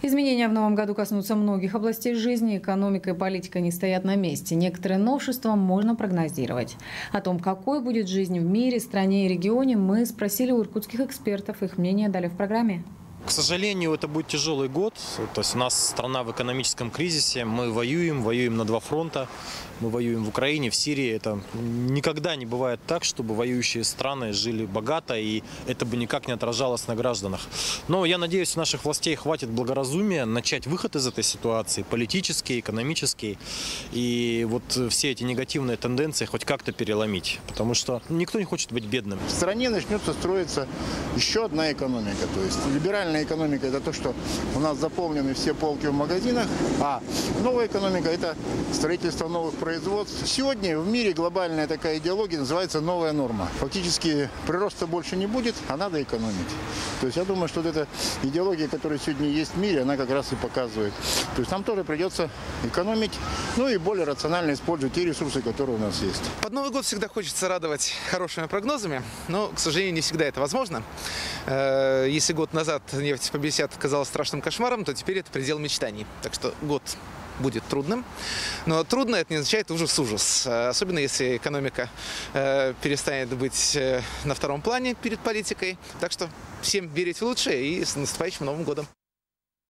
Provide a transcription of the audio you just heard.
Изменения в новом году коснутся многих областей жизни. Экономика и политика не стоят на месте. Некоторые новшества можно прогнозировать. О том, какой будет жизнь в мире, стране и регионе, мы спросили у иркутских экспертов. Их мнение дали в программе. К сожалению, это будет тяжелый год. То есть у нас страна в экономическом кризисе. Мы воюем, воюем на два фронта. Мы воюем в Украине, в Сирии. Это никогда не бывает так, чтобы воюющие страны жили богато, и это бы никак не отражалось на гражданах. Но я надеюсь, у наших властей хватит благоразумия начать выход из этой ситуации, политический, экономический, и вот все эти негативные тенденции хоть как-то переломить. Потому что никто не хочет быть бедным. В стране начнется строиться еще одна экономика. То есть либеральная экономика – это то, что у нас заполнены все полки в магазинах, а новая экономика – это строительство новых производств. Сегодня в мире глобальная такая идеология называется новая норма. Фактически прироста больше не будет, а надо экономить. То есть я думаю, что вот эта идеология, которая сегодня есть в мире, она как раз и показывает. То есть нам тоже придется экономить, ну и более рационально использовать те ресурсы, которые у нас есть. Под Новый год всегда хочется радовать хорошими прогнозами, но, к сожалению, не всегда это возможно. Э, Если год назад нефть по 50 казалась страшным кошмаром, то теперь это предел мечтаний. Так что год будет трудным. Но трудно это не означает ужас-ужас. Особенно если экономика э, перестанет быть э, на втором плане перед политикой. Так что всем верить в лучшее и с наступающим Новым годом.